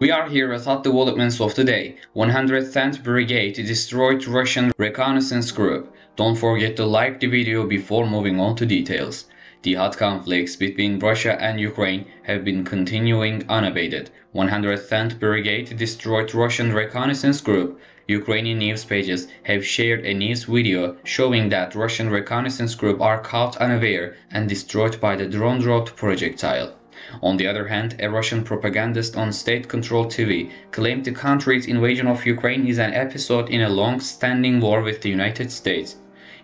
We are here with hot developments of the day. 110th Brigade destroyed Russian reconnaissance group. Don't forget to like the video before moving on to details. The hot conflicts between Russia and Ukraine have been continuing unabated. 110th Brigade destroyed Russian reconnaissance group. Ukrainian news pages have shared a news video showing that Russian reconnaissance group are caught unaware and destroyed by the drone-dropped projectile. On the other hand, a Russian propagandist on state-controlled TV claimed the country's invasion of Ukraine is an episode in a long-standing war with the United States.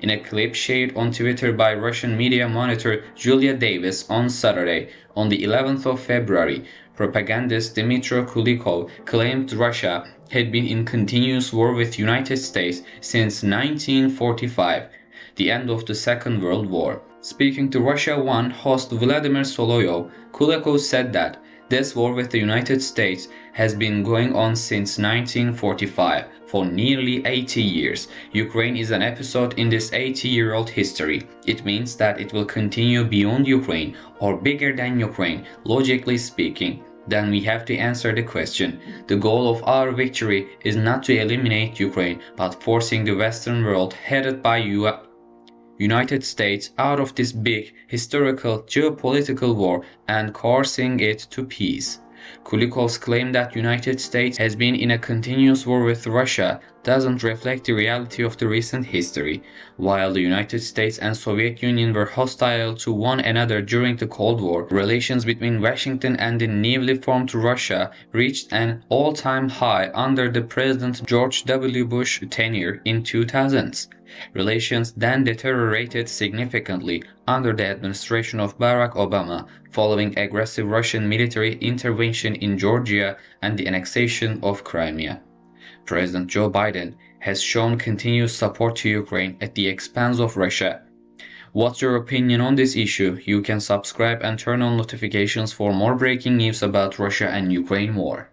In a clip shared on Twitter by Russian media monitor Julia Davis on Saturday, on the 11th of February, propagandist Dmitry Kulikov claimed Russia had been in continuous war with United States since 1945, the end of the Second World War. Speaking to Russia One host Vladimir Solovyov, Kulikov said that this war with the United States has been going on since 1945, for nearly 80 years. Ukraine is an episode in this 80-year-old history. It means that it will continue beyond Ukraine, or bigger than Ukraine, logically speaking. Then we have to answer the question. The goal of our victory is not to eliminate Ukraine, but forcing the Western world headed by US United States out of this big historical geopolitical war and coercing it to peace. Kulikov's claim that United States has been in a continuous war with Russia doesn't reflect the reality of the recent history. While the United States and Soviet Union were hostile to one another during the Cold War, relations between Washington and the newly formed Russia reached an all-time high under the President George W. Bush tenure in 2000s. Relations then deteriorated significantly under the administration of Barack Obama following aggressive Russian military intervention in Georgia and the annexation of Crimea. President Joe Biden has shown continuous support to Ukraine at the expense of Russia. What's your opinion on this issue? You can subscribe and turn on notifications for more breaking news about Russia and Ukraine war.